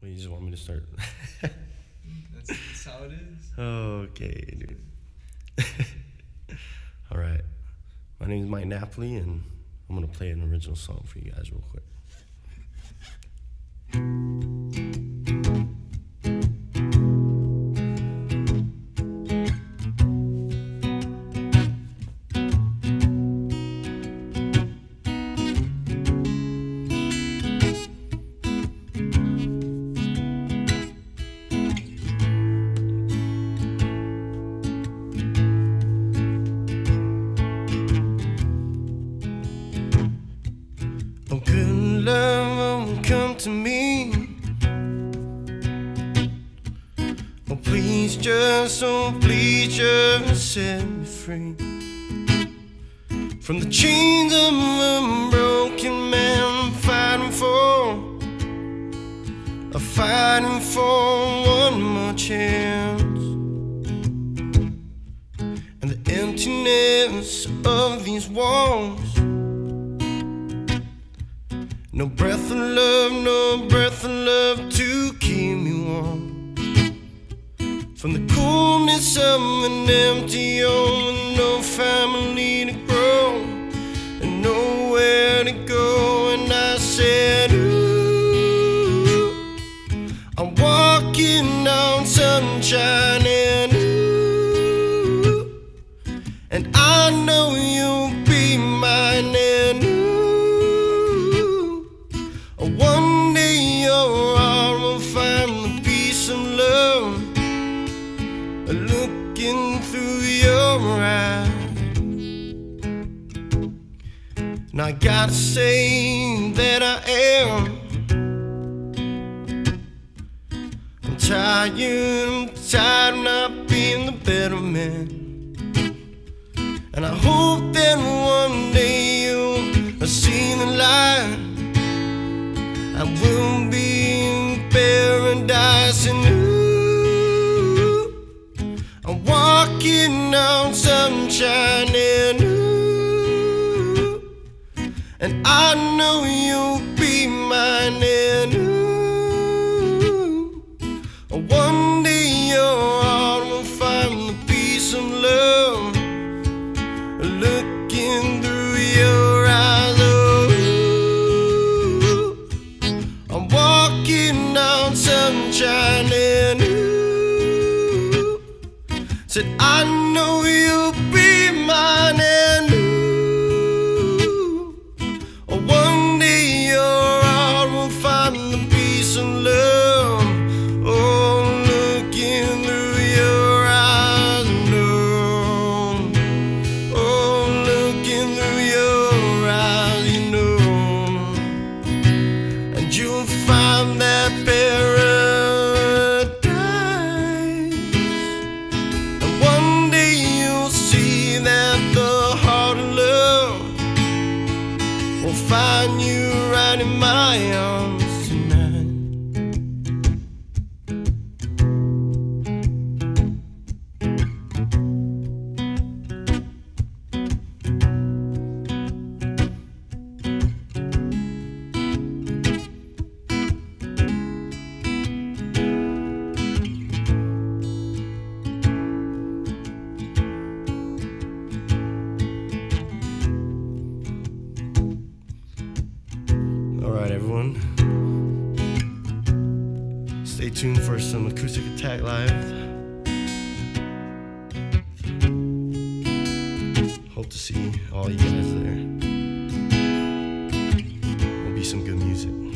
Well, you just want me to start. That's, that's how it is. okay, dude. All right. My name is Mike Napoli, and I'm gonna play an original song for you guys real quick. Good love, oh, come to me. Oh, please just, oh, please just set me free from the chains of a broken man. I'm fighting for, I'm fighting for one more chance. And the emptiness of these walls. No breath of love, no breath of love to keep me warm. From the coolness of an empty home with no family to grow and nowhere to go. And I said, Ooh, I'm walking on sunshine and ooh, and I know you'll of love looking through your eyes. And I gotta say that I am. I'm tired, I'm tired of not being the better man. And I hope that one day you'll see the light. I will be on sunshine and ooh, and I know you'll be mine and ooh, one day your heart will find the peace of love. Looking through your eyes. Oh, ooh, I'm walking on sunshine said I know you'll will find you right in my arms everyone. Stay tuned for some acoustic attack live. Hope to see all you guys there. Will be some good music.